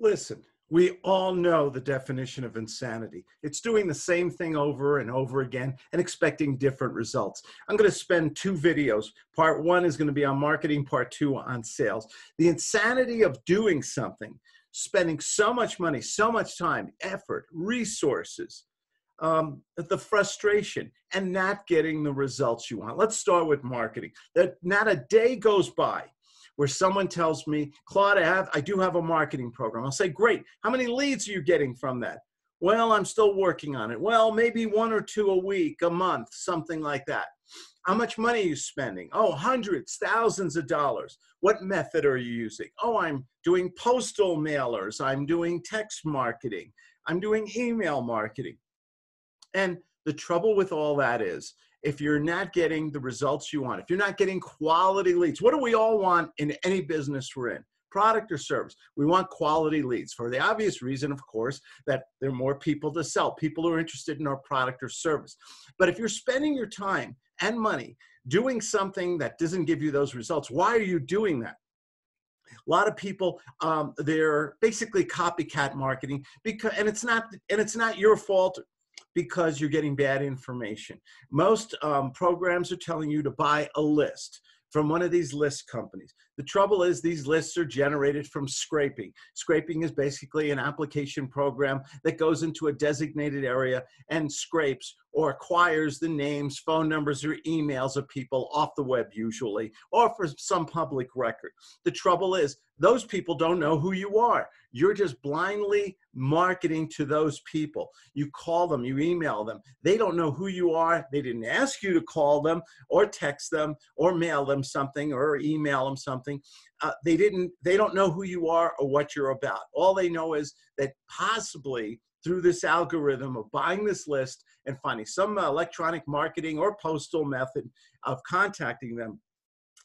Listen, we all know the definition of insanity. It's doing the same thing over and over again and expecting different results. I'm going to spend two videos. Part one is going to be on marketing, part two on sales. The insanity of doing something, spending so much money, so much time, effort, resources, um, the frustration, and not getting the results you want. Let's start with marketing. That not a day goes by where someone tells me, Claude, I, have, I do have a marketing program. I'll say, great. How many leads are you getting from that? Well, I'm still working on it. Well, maybe one or two a week, a month, something like that. How much money are you spending? Oh, hundreds, thousands of dollars. What method are you using? Oh, I'm doing postal mailers. I'm doing text marketing. I'm doing email marketing. And the trouble with all that is if you're not getting the results you want, if you're not getting quality leads, what do we all want in any business we're in? Product or service. We want quality leads for the obvious reason, of course, that there are more people to sell, people who are interested in our product or service. But if you're spending your time and money doing something that doesn't give you those results, why are you doing that? a lot of people um, they're basically copycat marketing because and it's not and it's not your fault because you're getting bad information. Most um, programs are telling you to buy a list from one of these list companies. The trouble is these lists are generated from scraping. Scraping is basically an application program that goes into a designated area and scrapes or acquires the names, phone numbers, or emails of people off the web usually, or for some public record. The trouble is those people don't know who you are. You're just blindly marketing to those people. You call them, you email them. They don't know who you are. They didn't ask you to call them or text them or mail them something or email them something. Uh, they didn't. They don't know who you are or what you're about. All they know is that possibly through this algorithm of buying this list and finding some uh, electronic marketing or postal method of contacting them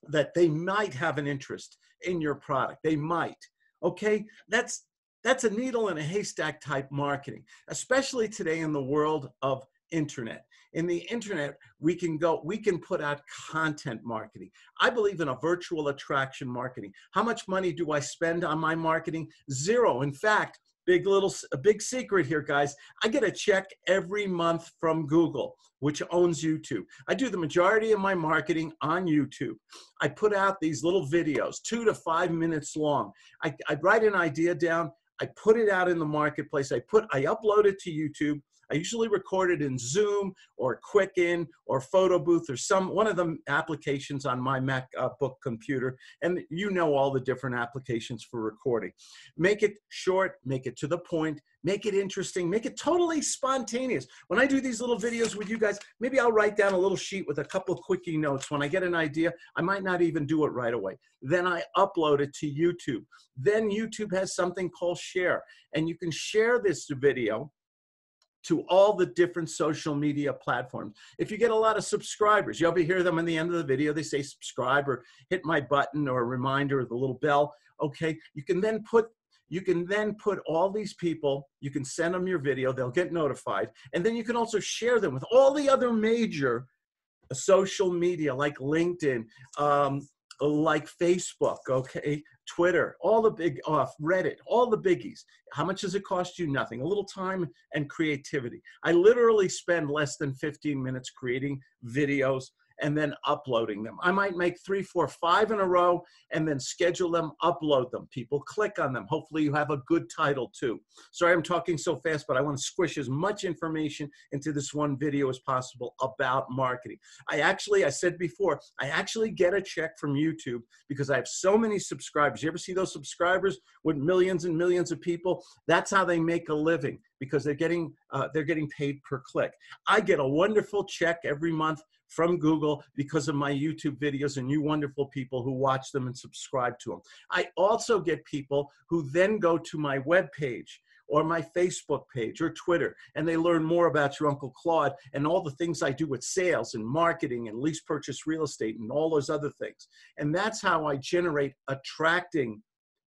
that they might have an interest in your product. They might. Okay, that's that's a needle in a haystack type marketing, especially today in the world of internet. In the internet, we can go, we can put out content marketing. I believe in a virtual attraction marketing. How much money do I spend on my marketing? Zero. In fact, big little a big secret here guys. I get a check every month from google which owns youtube. I do the majority of my marketing on youtube. I put out these little videos two to five minutes long. I, I write an idea down. I put it out in the marketplace. I put i upload it to youtube I usually record it in Zoom or QuickTime or Photo Booth or some one of the applications on my MacBook uh, computer. And you know all the different applications for recording. Make it short, make it to the point, make it interesting, make it totally spontaneous. When I do these little videos with you guys, maybe I'll write down a little sheet with a couple quickie notes. When I get an idea, I might not even do it right away. Then I upload it to YouTube. Then YouTube has something called share, and you can share this video to all the different social media platforms. If you get a lot of subscribers, you'll be hear them in the end of the video, they say subscribe or hit my button or a reminder or the little bell. Okay, you can then put you can then put all these people, you can send them your video, they'll get notified, and then you can also share them with all the other major social media like LinkedIn, um, like Facebook, okay, Twitter, all the big off, Reddit, all the biggies. How much does it cost you? Nothing. A little time and creativity. I literally spend less than 15 minutes creating videos and then uploading them. I might make three, four, five in a row and then schedule them, upload them. People click on them. Hopefully, you have a good title too. Sorry, I'm talking so fast, but I want to squish as much information into this one video as possible about marketing. I actually, I said before, I actually get a check from YouTube because I have so many subscribers. You ever see those subscribers with millions and millions of people? That's how they make a living because they're getting uh, they're getting paid per click. I get a wonderful check every month from Google because of my YouTube videos and you wonderful people who watch them and subscribe to them. I also get people who then go to my web page or my Facebook page or Twitter, and they learn more about your Uncle Claude and all the things I do with sales and marketing and lease purchase real estate and all those other things. And that's how I generate attracting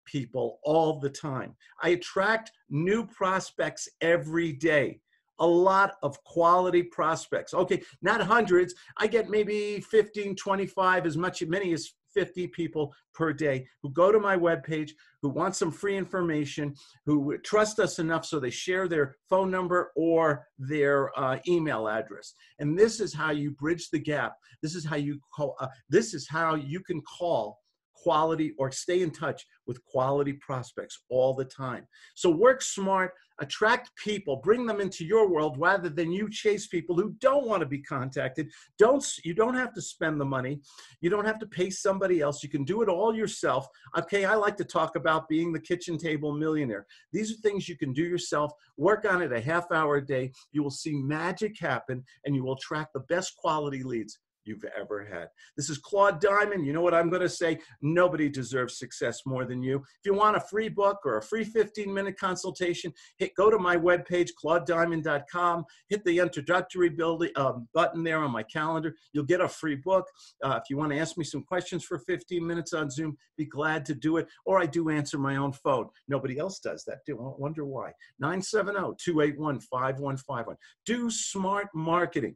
people all the time. I attract new prospects every day a lot of quality prospects. Okay, not hundreds. I get maybe 15, 25, as much, many as 50 people per day who go to my webpage, who want some free information, who trust us enough so they share their phone number or their uh, email address. And this is how you bridge the gap. This is how you call. Uh, this is how you can call quality or stay in touch with quality prospects all the time. So work smart, attract people, bring them into your world rather than you chase people who don't want to be contacted. Don't you don't have to spend the money. You don't have to pay somebody else. You can do it all yourself. Okay, I like to talk about being the kitchen table millionaire. These are things you can do yourself. Work on it a half hour a day. You will see magic happen and you will attract the best quality leads you've ever had. This is Claude Diamond. You know what I'm going to say? Nobody deserves success more than you. If you want a free book or a free 15 minute consultation, hit go to my webpage, claudediamond.com, hit the introductory building, um, button there on my calendar. You'll get a free book. Uh, if you want to ask me some questions for 15 minutes on Zoom, be glad to do it. Or I do answer my own phone. Nobody else does that, do wonder why. 970 281 5151. Do smart marketing.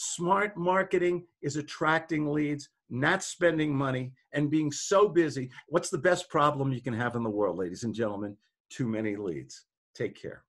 Smart marketing is attracting leads, not spending money, and being so busy. What's the best problem you can have in the world, ladies and gentlemen? Too many leads. Take care.